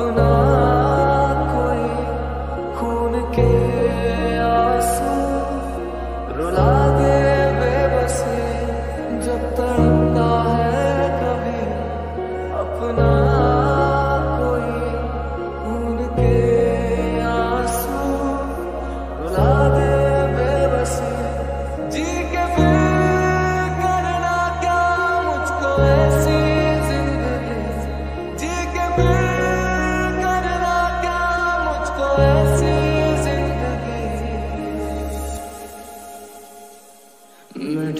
Open up. मैं